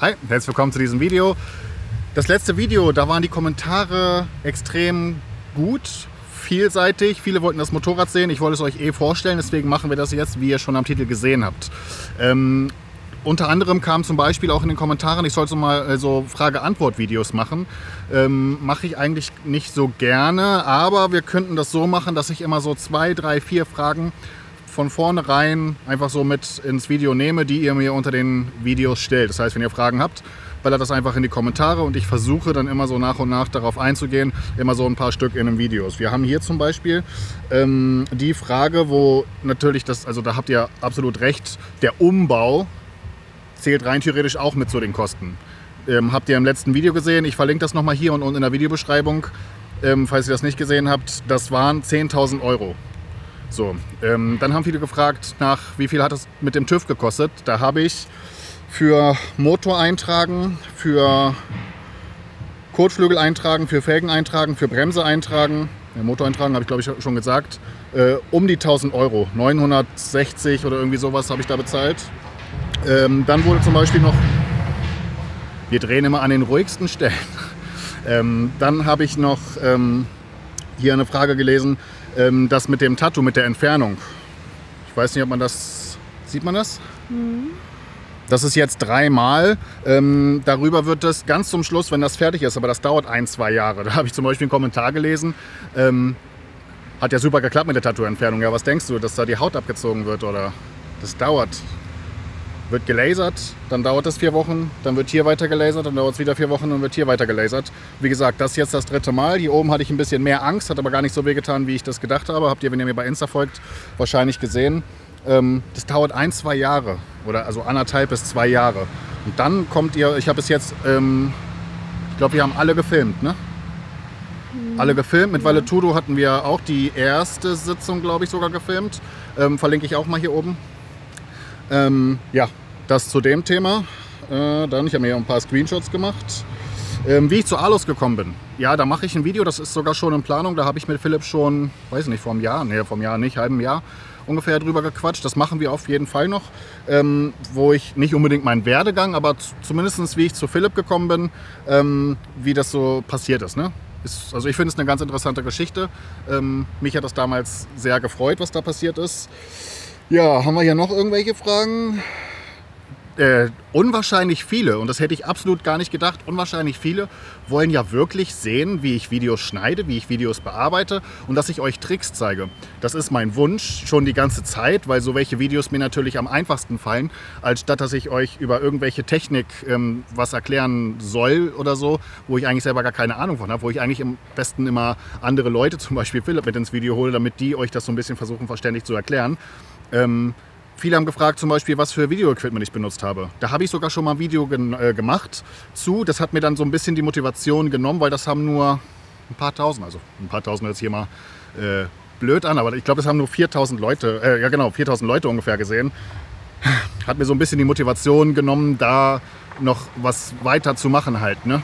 Hi, herzlich willkommen zu diesem Video. Das letzte Video, da waren die Kommentare extrem gut, vielseitig. Viele wollten das Motorrad sehen. Ich wollte es euch eh vorstellen, deswegen machen wir das jetzt, wie ihr schon am Titel gesehen habt. Ähm, unter anderem kam zum Beispiel auch in den Kommentaren, ich soll so mal äh, so Frage-Antwort-Videos machen. Ähm, Mache ich eigentlich nicht so gerne, aber wir könnten das so machen, dass ich immer so zwei, drei, vier Fragen von vornherein einfach so mit ins Video nehme, die ihr mir unter den Videos stellt. Das heißt, wenn ihr Fragen habt, ballert das einfach in die Kommentare und ich versuche dann immer so nach und nach darauf einzugehen, immer so ein paar Stück in den Videos. Wir haben hier zum Beispiel ähm, die Frage, wo natürlich das, also da habt ihr absolut recht, der Umbau zählt rein theoretisch auch mit zu den Kosten. Ähm, habt ihr im letzten Video gesehen, ich verlinke das nochmal hier und, und in der Videobeschreibung, ähm, falls ihr das nicht gesehen habt, das waren 10.000 Euro. So, ähm, dann haben viele gefragt, nach wie viel hat es mit dem TÜV gekostet. Da habe ich für Motor eintragen, für Kotflügel eintragen, für Felgen eintragen, für Bremse eintragen, ja, Motor eintragen habe ich glaube ich schon gesagt, äh, um die 1000 Euro. 960 oder irgendwie sowas habe ich da bezahlt. Ähm, dann wurde zum Beispiel noch, wir drehen immer an den ruhigsten Stellen. Ähm, dann habe ich noch ähm, hier eine Frage gelesen, ähm, das mit dem Tattoo, mit der Entfernung. Ich weiß nicht, ob man das, sieht man das? Mhm. Das ist jetzt dreimal. Ähm, darüber wird es ganz zum Schluss, wenn das fertig ist, aber das dauert ein, zwei Jahre. Da habe ich zum Beispiel einen Kommentar gelesen. Ähm, hat ja super geklappt mit der Tattoo-Entfernung. Ja, was denkst du, dass da die Haut abgezogen wird oder? Das dauert wird gelasert, dann dauert es vier Wochen, dann wird hier weiter gelasert, dann dauert es wieder vier Wochen und wird hier weiter gelasert. Wie gesagt, das ist jetzt das dritte Mal. Hier oben hatte ich ein bisschen mehr Angst, hat aber gar nicht so wehgetan, wie ich das gedacht habe. Habt ihr, wenn ihr mir bei Insta folgt, wahrscheinlich gesehen. Ähm, das dauert ein, zwei Jahre oder also anderthalb bis zwei Jahre. Und dann kommt ihr, ich habe es jetzt, ähm, ich glaube, wir haben alle gefilmt, ne? Mhm. Alle gefilmt. Mit ja. Tudo hatten wir auch die erste Sitzung, glaube ich, sogar gefilmt. Ähm, verlinke ich auch mal hier oben. Ähm, ja, das zu dem Thema. Äh, dann, ich habe mir ein paar Screenshots gemacht. Ähm, wie ich zu Alus gekommen bin. Ja, da mache ich ein Video, das ist sogar schon in Planung. Da habe ich mit Philipp schon, weiß nicht, vor einem Jahr, nee, vor einem Jahr nicht, halben Jahr ungefähr drüber gequatscht. Das machen wir auf jeden Fall noch, ähm, wo ich nicht unbedingt meinen Werdegang, aber zumindest wie ich zu Philipp gekommen bin, ähm, wie das so passiert ist. Ne? ist also ich finde es eine ganz interessante Geschichte. Ähm, mich hat das damals sehr gefreut, was da passiert ist. Ja, haben wir hier noch irgendwelche Fragen? Äh, unwahrscheinlich viele, und das hätte ich absolut gar nicht gedacht, unwahrscheinlich viele wollen ja wirklich sehen, wie ich Videos schneide, wie ich Videos bearbeite und dass ich euch Tricks zeige. Das ist mein Wunsch schon die ganze Zeit, weil so welche Videos mir natürlich am einfachsten fallen, als statt dass ich euch über irgendwelche Technik ähm, was erklären soll oder so, wo ich eigentlich selber gar keine Ahnung von habe, wo ich eigentlich am besten immer andere Leute, zum Beispiel Philipp, mit ins Video hole, damit die euch das so ein bisschen versuchen verständlich zu erklären. Ähm, Viele haben gefragt zum Beispiel, was für Videoequipment ich benutzt habe. Da habe ich sogar schon mal ein Video äh, gemacht zu. Das hat mir dann so ein bisschen die Motivation genommen, weil das haben nur ein paar tausend, also ein paar tausend jetzt hier mal äh, blöd an, aber ich glaube, das haben nur 4000 Leute, äh, ja genau, 4000 Leute ungefähr gesehen. Hat mir so ein bisschen die Motivation genommen, da noch was weiter zu machen halt. Ne?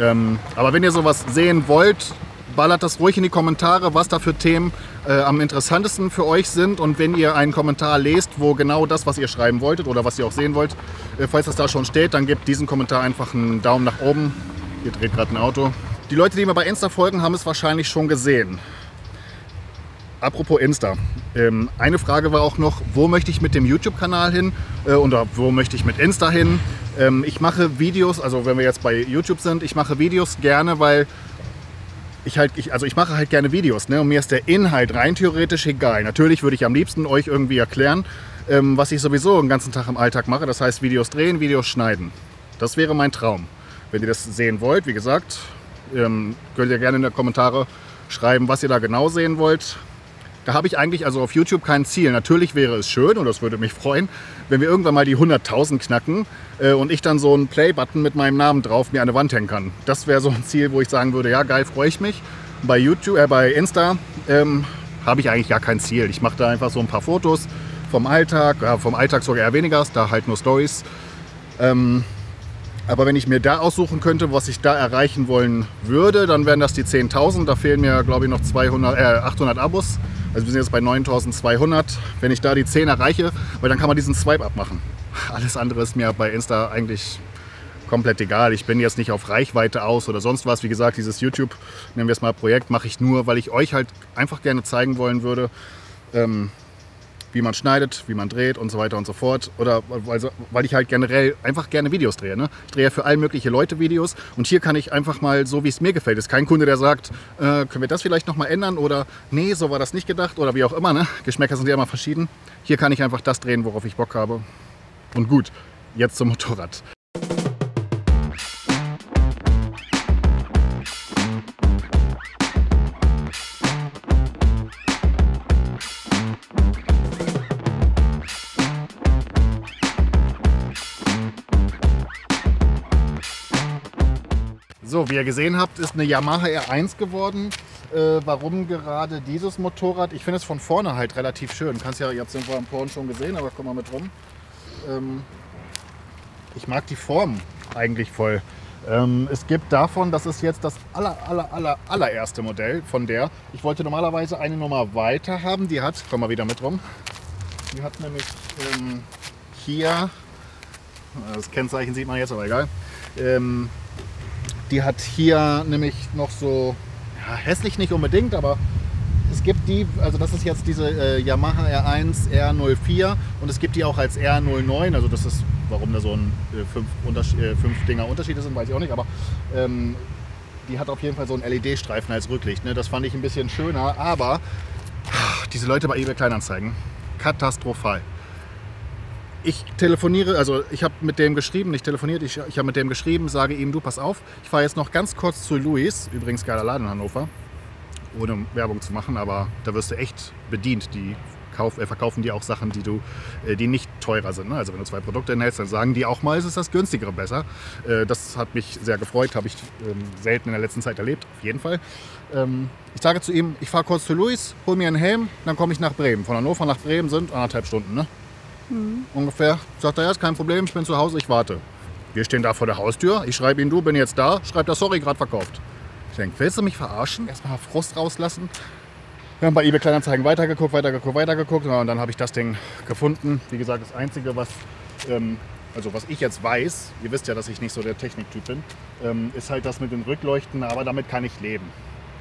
Ähm, aber wenn ihr sowas sehen wollt, ballert das ruhig in die Kommentare, was da für Themen äh, am interessantesten für euch sind. Und wenn ihr einen Kommentar lest, wo genau das, was ihr schreiben wolltet oder was ihr auch sehen wollt, äh, falls das da schon steht, dann gebt diesen Kommentar einfach einen Daumen nach oben. Hier dreht gerade ein Auto. Die Leute, die mir bei Insta folgen, haben es wahrscheinlich schon gesehen. Apropos Insta. Ähm, eine Frage war auch noch, wo möchte ich mit dem YouTube-Kanal hin äh, oder wo möchte ich mit Insta hin? Ähm, ich mache Videos, also wenn wir jetzt bei YouTube sind, ich mache Videos gerne, weil ich halt, ich, also ich mache halt gerne Videos, ne? Und mir ist der Inhalt rein theoretisch egal. Natürlich würde ich am liebsten euch irgendwie erklären, ähm, was ich sowieso den ganzen Tag im Alltag mache. Das heißt Videos drehen, Videos schneiden. Das wäre mein Traum. Wenn ihr das sehen wollt, wie gesagt, ähm, könnt ihr gerne in die Kommentare schreiben, was ihr da genau sehen wollt. Da habe ich eigentlich also auf YouTube kein Ziel. Natürlich wäre es schön und das würde mich freuen, wenn wir irgendwann mal die 100.000 knacken äh, und ich dann so einen Play-Button mit meinem Namen drauf mir an eine Wand hängen kann. Das wäre so ein Ziel, wo ich sagen würde, ja geil, freue ich mich. Bei YouTube, äh, bei Insta ähm, habe ich eigentlich gar kein Ziel. Ich mache da einfach so ein paar Fotos vom Alltag, ja, vom Alltag sogar eher weniger, da halt nur Stories. Ähm, aber wenn ich mir da aussuchen könnte, was ich da erreichen wollen würde, dann wären das die 10.000. Da fehlen mir, glaube ich, noch 200, äh, 800 Abos. Also wir sind jetzt bei 9200. Wenn ich da die 10 erreiche, weil dann kann man diesen Swipe abmachen. Alles andere ist mir bei Insta eigentlich komplett egal. Ich bin jetzt nicht auf Reichweite aus oder sonst was. Wie gesagt, dieses YouTube, nennen wir es mal Projekt, mache ich nur, weil ich euch halt einfach gerne zeigen wollen würde, ähm, wie man schneidet, wie man dreht und so weiter und so fort. Oder also, weil ich halt generell einfach gerne Videos drehe. Ne? Ich drehe für all mögliche Leute Videos und hier kann ich einfach mal so, wie es mir gefällt. Es ist kein Kunde, der sagt, äh, können wir das vielleicht nochmal ändern oder nee, so war das nicht gedacht oder wie auch immer. Ne? Geschmäcker sind ja immer verschieden. Hier kann ich einfach das drehen, worauf ich Bock habe. Und gut, jetzt zum Motorrad. So, wie ihr gesehen habt, ist eine Yamaha R1 geworden. Äh, warum gerade dieses Motorrad? Ich finde es von vorne halt relativ schön. Kannst ja, ihr habt es irgendwo am vorhin schon gesehen, aber komm mal mit rum. Ähm, ich mag die Form eigentlich voll. Ähm, es gibt davon, das ist jetzt das aller, aller, aller, allererste Modell von der. Ich wollte normalerweise eine Nummer weiter haben. Die hat, komm mal wieder mit rum. Die hat nämlich ähm, hier, das Kennzeichen sieht man jetzt, aber egal. Die hat hier nämlich noch so, ja, hässlich nicht unbedingt, aber es gibt die, also das ist jetzt diese äh, Yamaha R1 R04 und es gibt die auch als R09, also das ist, warum da so ein äh, fünf, äh, fünf Dinger Unterschiede sind, weiß ich auch nicht, aber ähm, die hat auf jeden Fall so einen LED-Streifen als Rücklicht. Ne? Das fand ich ein bisschen schöner, aber diese Leute bei eBay Kleinanzeigen, katastrophal ich telefoniere, also ich habe mit dem geschrieben, nicht telefoniert, ich, ich habe mit dem geschrieben, sage ihm, du pass auf, ich fahre jetzt noch ganz kurz zu Luis, übrigens geiler Laden in Hannover, ohne Werbung zu machen, aber da wirst du echt bedient. Die kauf, äh, verkaufen die auch Sachen, die, du, äh, die nicht teurer sind. Ne? Also wenn du zwei Produkte enthältst, dann sagen die auch mal, ist es das günstigere besser. Äh, das hat mich sehr gefreut, habe ich ähm, selten in der letzten Zeit erlebt, auf jeden Fall. Ähm, ich sage zu ihm, ich fahre kurz zu Luis, hol mir einen Helm, dann komme ich nach Bremen. Von Hannover nach Bremen sind anderthalb Stunden. Ne? Mhm. Ungefähr. Sagt er, ja, ist kein Problem, ich bin zu Hause, ich warte. Wir stehen da vor der Haustür. Ich schreibe ihn, du, bin jetzt da. Schreibt er, sorry, gerade verkauft. Ich denke, willst du mich verarschen? Erstmal Frust rauslassen. Wir haben bei eBay Kleinanzeigen weitergeguckt, weitergeguckt, weitergeguckt. Und dann habe ich das Ding gefunden. Wie gesagt, das Einzige, was, ähm, also was ich jetzt weiß, ihr wisst ja, dass ich nicht so der Techniktyp bin, ähm, ist halt das mit den Rückleuchten. Aber damit kann ich leben.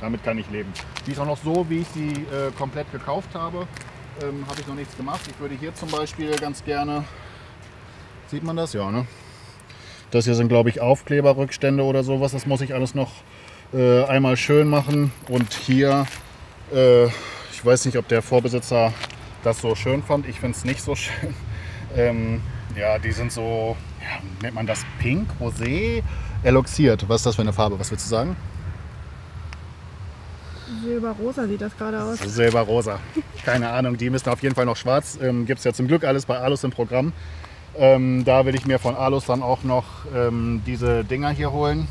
Damit kann ich leben. Die ist auch noch so, wie ich sie äh, komplett gekauft habe ähm, habe ich noch nichts gemacht. Ich würde hier zum Beispiel ganz gerne, sieht man das? Ja, ne? Das hier sind, glaube ich, Aufkleberrückstände oder sowas. Das muss ich alles noch äh, einmal schön machen. Und hier, äh, ich weiß nicht, ob der Vorbesitzer das so schön fand. Ich finde es nicht so schön. Ähm, ja, die sind so, ja, nennt man das pink, rosé, eloxiert. Was ist das für eine Farbe? Was willst du sagen? Silberrosa sieht das gerade aus. Silberrosa. Keine Ahnung, die müssen auf jeden Fall noch schwarz. Ähm, Gibt es ja zum Glück alles bei Alus im Programm. Ähm, da will ich mir von Alus dann auch noch ähm, diese Dinger hier holen.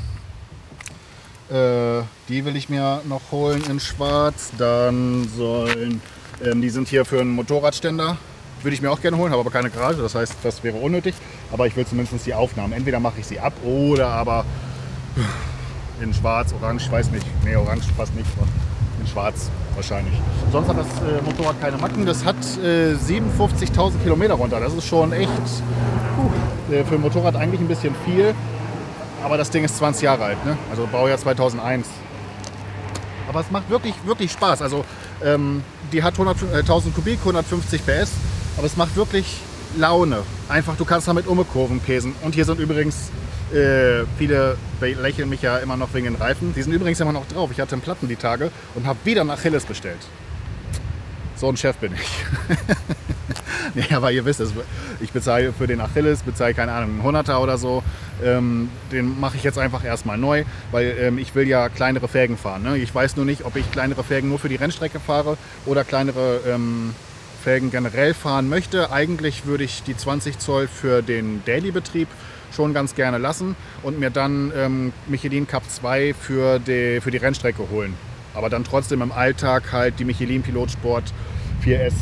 Äh, die will ich mir noch holen in schwarz. Dann sollen, ähm, die sind hier für einen Motorradständer. Würde ich mir auch gerne holen, habe aber keine Garage. Das heißt, das wäre unnötig. Aber ich will zumindest die Aufnahmen. Entweder mache ich sie ab oder aber in schwarz, orange, weiß nicht. Nee, orange passt nicht in schwarz wahrscheinlich. Sonst hat das äh, Motorrad keine Macken. Das hat äh, 57.000 Kilometer runter. Das ist schon echt puh, äh, für ein Motorrad eigentlich ein bisschen viel. Aber das Ding ist 20 Jahre alt, ne? also Baujahr 2001. Aber es macht wirklich, wirklich Spaß. Also ähm, die hat 100, 1000 äh, Kubik, 150 PS, aber es macht wirklich Laune. Einfach, du kannst damit um Kurven pesen. Und hier sind übrigens äh, viele lächeln mich ja immer noch wegen den Reifen. Die sind übrigens immer noch drauf. Ich hatte einen Platten die Tage und habe wieder nach Achilles bestellt. So ein Chef bin ich. nee, aber ihr wisst es, ich bezahle für den Achilles, bezahle keine Ahnung, einen Hunderter oder so. Ähm, den mache ich jetzt einfach erstmal neu, weil ähm, ich will ja kleinere Felgen fahren. Ne? Ich weiß nur nicht, ob ich kleinere Felgen nur für die Rennstrecke fahre oder kleinere ähm, Felgen generell fahren möchte. Eigentlich würde ich die 20 Zoll für den Daily-Betrieb schon ganz gerne lassen und mir dann ähm, Michelin Cup 2 für die, für die Rennstrecke holen. Aber dann trotzdem im Alltag halt die Michelin Pilotsport 4S.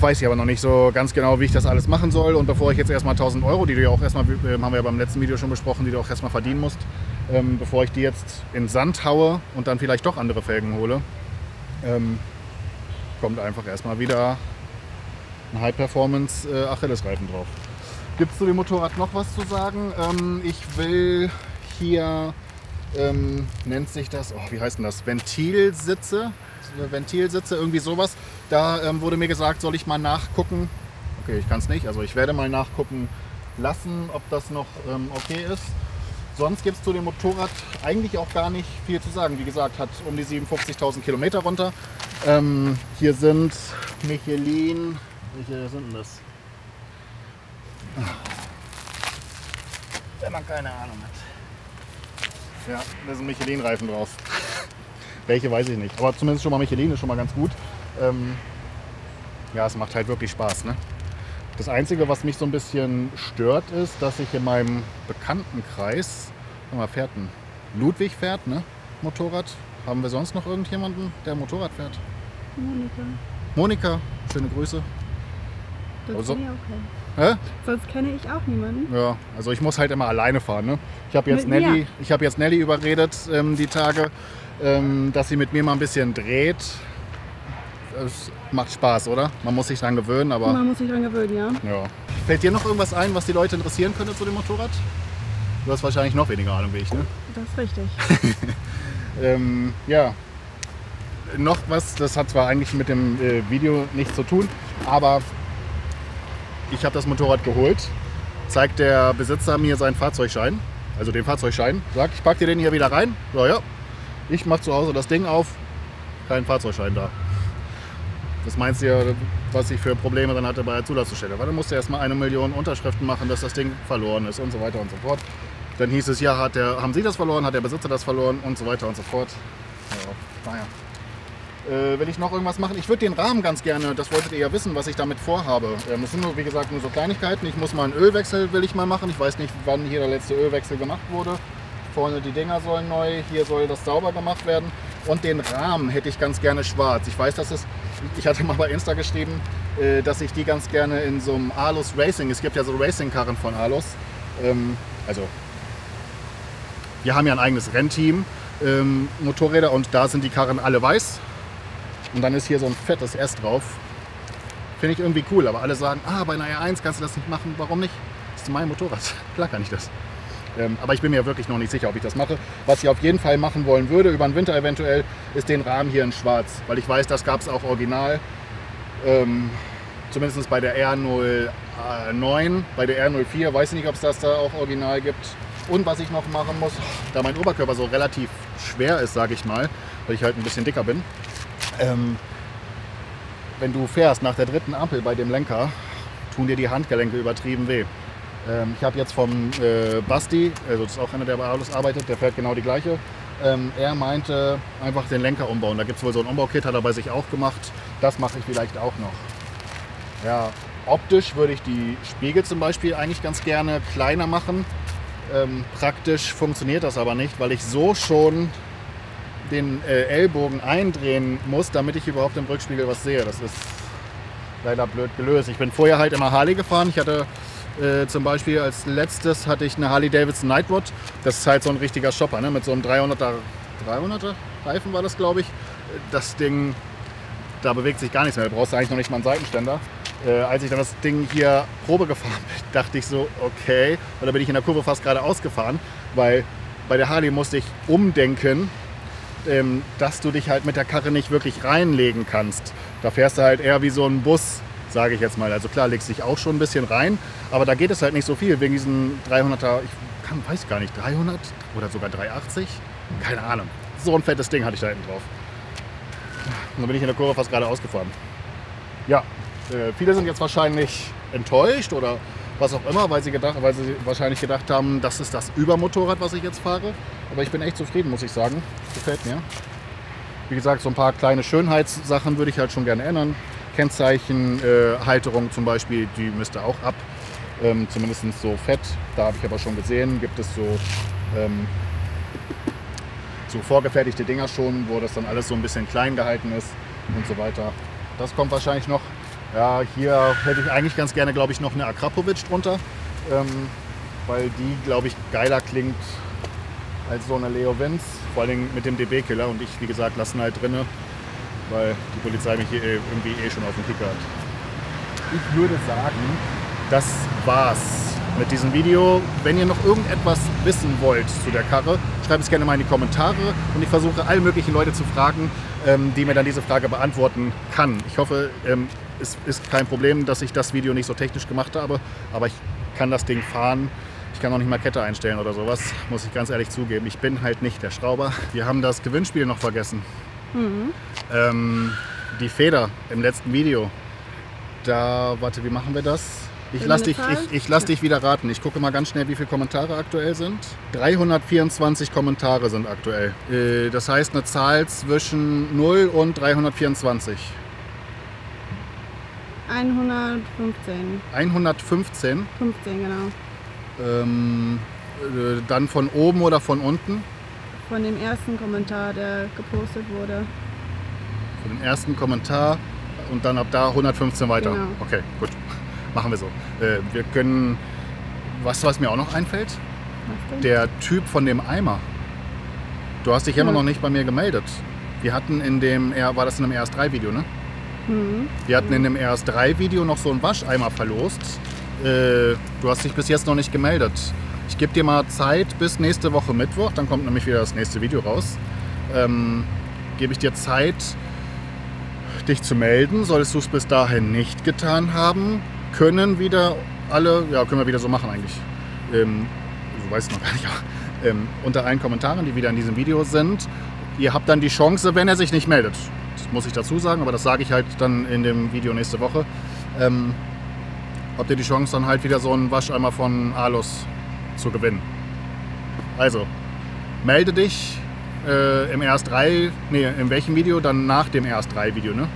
Weiß ich aber noch nicht so ganz genau, wie ich das alles machen soll. Und bevor ich jetzt erstmal 1000 Euro, die du ja auch erstmal, äh, haben wir ja beim letzten Video schon besprochen, die du auch erstmal verdienen musst, ähm, bevor ich die jetzt in Sand haue und dann vielleicht doch andere Felgen hole, ähm, kommt einfach erstmal wieder ein High-Performance äh, Achillesreifen drauf. Gibt es zu dem Motorrad noch was zu sagen? Ähm, ich will hier, ähm, nennt sich das, oh, wie heißt denn das? Ventilsitze? Ventilsitze, irgendwie sowas. Da ähm, wurde mir gesagt, soll ich mal nachgucken. Okay, ich kann es nicht. Also ich werde mal nachgucken lassen, ob das noch ähm, okay ist. Sonst gibt es zu dem Motorrad eigentlich auch gar nicht viel zu sagen. Wie gesagt, hat um die 57.000 Kilometer runter. Ähm, hier sind Michelin. Welche sind denn das? Wenn man keine Ahnung hat. Ja, da sind Michelin-Reifen drauf. Welche weiß ich nicht. Aber zumindest schon mal Michelin ist schon mal ganz gut. Ähm, ja, es macht halt wirklich Spaß. Ne? Das Einzige, was mich so ein bisschen stört, ist, dass ich in meinem Bekanntenkreis, mal fährt ein Ludwig fährt, ne? Motorrad. Haben wir sonst noch irgendjemanden, der Motorrad fährt? Monika. Monika, schöne Grüße. Das Also- keinen. Hä? Sonst kenne ich auch niemanden. Ja, also ich muss halt immer alleine fahren. Ne? Ich habe jetzt, mir? Nelly- ich hab jetzt Nelly überredet ähm, die Tage, ähm, dass sie mit mir mal ein bisschen dreht. Es macht Spaß, oder? Man muss sich dran gewöhnen, aber Man muss sich dran gewöhnen, ja. ja. Fällt dir noch irgendwas ein, was die Leute interessieren könnte zu dem Motorrad? Du hast wahrscheinlich noch weniger Ahnung wie ich, ne? Das ist richtig. Ähm, ja, noch was, das hat zwar eigentlich mit dem äh, Video nichts zu tun, aber ich habe das Motorrad geholt, zeigt der Besitzer mir seinen Fahrzeugschein, also den Fahrzeugschein, sagt, ich packe dir den hier wieder rein. Ja, ja, ich mache zu Hause das Ding auf, kein Fahrzeugschein da. Was meinst du, was ich für Probleme dann hatte bei der Zulassungsstelle? Weil dann musste erstmal eine Million Unterschriften machen, dass das Ding verloren ist und so weiter und so fort. Dann hieß es, ja, hat der, haben Sie das verloren, hat der Besitzer das verloren und so weiter und so fort. Ja, naja. Äh, will ich noch irgendwas machen? Ich würde den Rahmen ganz gerne, das wolltet ihr ja wissen, was ich damit vorhabe. Ähm, das sind nur, wie gesagt, nur so Kleinigkeiten. Ich muss mal einen Ölwechsel, will ich mal machen. Ich weiß nicht, wann hier der letzte Ölwechsel gemacht wurde. Vorne die Dinger sollen neu, hier soll das sauber gemacht werden. Und den Rahmen hätte ich ganz gerne schwarz. Ich weiß, dass es, ich hatte mal bei Insta geschrieben, äh, dass ich die ganz gerne in so einem Alus Racing, es gibt ja so Racing-Karren von Alus, ähm, also wir haben ja ein eigenes Rennteam, ähm, Motorräder und da sind die Karren alle weiß. Und dann ist hier so ein fettes S drauf. Finde ich irgendwie cool, aber alle sagen, ah, bei einer R1 kannst du das nicht machen. Warum nicht? Das ist mein Motorrad. Klar kann ich das. Ähm, aber ich bin mir wirklich noch nicht sicher, ob ich das mache. Was ich auf jeden Fall machen wollen würde, über den Winter eventuell, ist den Rahmen hier in schwarz. Weil ich weiß, das gab es auch original. Ähm, zumindest bei der R09, bei der R04, weiß ich nicht, ob es das da auch original gibt. Und was ich noch machen muss, da mein Oberkörper so relativ schwer ist, sage ich mal, weil ich halt ein bisschen dicker bin. Ähm, wenn du fährst nach der dritten Ampel bei dem Lenker, tun dir die Handgelenke übertrieben weh. Ähm, ich habe jetzt vom äh, Basti, also das ist auch einer, der bei Alus arbeitet, der fährt genau die gleiche. Ähm, er meinte, einfach den Lenker umbauen. Da gibt es wohl so ein Umbaukit, hat er bei sich auch gemacht. Das mache ich vielleicht auch noch. Ja, optisch würde ich die Spiegel zum Beispiel eigentlich ganz gerne kleiner machen. Ähm, praktisch funktioniert das aber nicht, weil ich so schon den äh, Ellbogen eindrehen muss, damit ich überhaupt im Rückspiegel was sehe. Das ist leider blöd gelöst. Ich bin vorher halt immer Harley gefahren. Ich hatte äh, zum Beispiel als letztes hatte ich eine Harley Davidson Nightwood. Das ist halt so ein richtiger Shopper, ne? mit so einem 300er, 300er Reifen war das, glaube ich. Das Ding, da bewegt sich gar nichts mehr. Da brauchst du eigentlich noch nicht mal einen Seitenständer. Äh, als ich dann das Ding hier Probe gefahren bin, dachte ich so, okay. Und da bin ich in der Kurve fast geradeaus gefahren, weil bei der Harley musste ich umdenken, ähm, dass du dich halt mit der Karre nicht wirklich reinlegen kannst. Da fährst du halt eher wie so ein Bus, sage ich jetzt mal. Also klar, legst dich auch schon ein bisschen rein, aber da geht es halt nicht so viel wegen diesen 300er, ich kann, weiß gar nicht, 300 oder sogar 380? Keine Ahnung. So ein fettes Ding hatte ich da hinten drauf. Und dann bin ich in der Kurve fast gerade ausgefahren. Ja, äh, viele sind jetzt wahrscheinlich enttäuscht oder was auch immer, weil sie, gedacht, weil sie wahrscheinlich gedacht haben, das ist das Übermotorrad, was ich jetzt fahre. Aber ich bin echt zufrieden, muss ich sagen. Gefällt mir. Wie gesagt, so ein paar kleine Schönheitssachen würde ich halt schon gerne ändern. Kennzeichen, äh, Halterung zum Beispiel, die müsste auch ab. Ähm, Zumindest so fett. Da habe ich aber schon gesehen, gibt es so, ähm, so vorgefertigte Dinger schon, wo das dann alles so ein bisschen klein gehalten ist und so weiter. Das kommt wahrscheinlich noch. Ja, hier hätte ich eigentlich ganz gerne, glaube ich, noch eine Akrapovic drunter, ähm, weil die, glaube ich, geiler klingt als so eine Leo Vince, vor allem mit dem DB-Killer und ich, wie gesagt, lassen halt drinne, weil die Polizei mich hier irgendwie eh schon auf den Kicker hat. Ich würde sagen, das war's mit diesem Video. Wenn ihr noch irgendetwas wissen wollt zu der Karre, schreibt es gerne mal in die Kommentare und ich versuche alle möglichen Leute zu fragen, ähm, die mir dann diese Frage beantworten kann. Ich hoffe, es ist kein Problem, dass ich das Video nicht so technisch gemacht habe, aber ich kann das Ding fahren. Ich kann auch nicht mal Kette einstellen oder sowas, muss ich ganz ehrlich zugeben. Ich bin halt nicht der Schrauber. Wir haben das Gewinnspiel noch vergessen. Mhm. Ähm, die Feder im letzten Video. Da, warte, wie machen wir das? Ich Will lass, eine dich, ich, ich lass dich wieder raten. Ich gucke mal ganz schnell, wie viele Kommentare aktuell sind. 324 Kommentare sind aktuell. Äh, Das heißt eine Zahl zwischen 0 und 324. 115. 115. 15, genau. Ähm, äh, dann von oben oder von unten? Von dem ersten Kommentar, der gepostet wurde. Von dem ersten Kommentar und dann ab da 115 weiter. Genau. Okay, gut. Machen wir so. Äh, wir können. Was, was mir auch noch einfällt? Der Typ von dem Eimer. Du hast dich immer Hm. noch nicht bei mir gemeldet. Wir hatten in dem, war das in dem RS3-Video, ne? Mhm. Wir hatten in dem RS3-Video noch so einen Wascheimer verlost. Äh, du hast dich bis jetzt noch nicht gemeldet. Ich gebe dir mal Zeit bis nächste Woche Mittwoch, dann kommt nämlich wieder das nächste Video raus. Ähm, gebe ich dir Zeit, dich zu melden. Solltest du es bis dahin nicht getan haben, können wieder alle, ja, können wir wieder so machen eigentlich. Ähm, so weiß ich noch gar nicht, ähm, unter allen Kommentaren, die wieder in diesem Video sind. Ihr habt dann die Chance, wenn er sich nicht meldet. Das muss ich dazu sagen, aber das sage ich halt dann in dem Video nächste Woche. Ähm, habt ihr die Chance, dann halt wieder so einen Wascheimer von Alus zu gewinnen. Also, melde dich äh, im RS3, nee, in welchem Video? Dann nach dem RS3-Video, ne?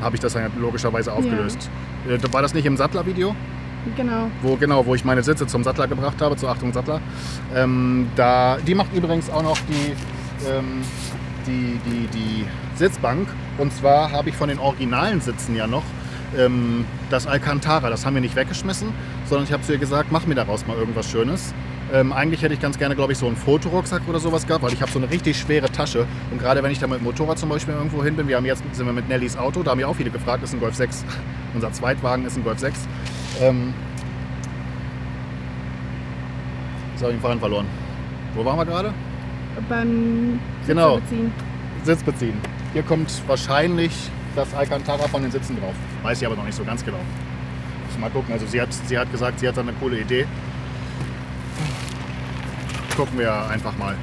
Habe ich das dann logischerweise aufgelöst. Äh, war das nicht im Sattler-Video? Genau. wo genau, wo ich meine Sitze zum Sattler gebracht habe, zur Achtung Sattler. Ähm, da, die macht übrigens auch noch die, ähm, die, die, die Sitzbank. Und zwar habe ich von den originalen Sitzen ja noch ähm, das Alcantara. Das haben wir nicht weggeschmissen, sondern ich habe zu ihr gesagt, mach mir daraus mal irgendwas Schönes. Ähm, eigentlich hätte ich ganz gerne, glaube ich, so einen Fotorucksack oder sowas gehabt, weil ich habe so eine richtig schwere Tasche. Und gerade wenn ich da mit dem Motorrad zum Beispiel irgendwo hin bin, wir haben jetzt sind wir mit Nellys Auto, da haben ja auch viele gefragt, ist ein Golf 6. Unser Zweitwagen ist ein Golf 6. Ähm, Jetzt habe ich den Faden verloren. Wo waren wir gerade? Beim Genau. Sitzebeziehen. Sitz beziehen. Hier kommt wahrscheinlich das Alcantara von den Sitzen drauf. Weiß ich aber noch nicht so ganz genau. Muss mal gucken. Also sie hat, sie hat gesagt, sie hat da eine coole Idee. Gucken wir einfach mal.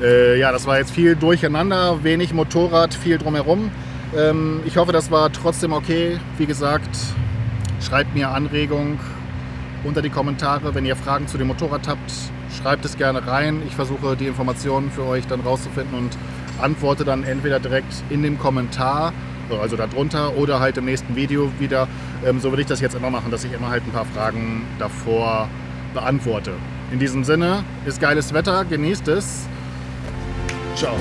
Äh, ja, das war jetzt viel durcheinander, wenig Motorrad, viel drumherum. Ähm, ich hoffe, das war trotzdem okay. Wie gesagt, schreibt mir Anregung unter die Kommentare. Wenn ihr Fragen zu dem Motorrad habt, schreibt es gerne rein. Ich versuche die Informationen für euch dann rauszufinden und antworte dann entweder direkt in dem Kommentar, also darunter, oder halt im nächsten Video wieder. Ähm, so würde ich das jetzt immer machen, dass ich immer halt ein paar Fragen davor beantworte. In diesem Sinne, ist geiles Wetter, genießt es. Ciao.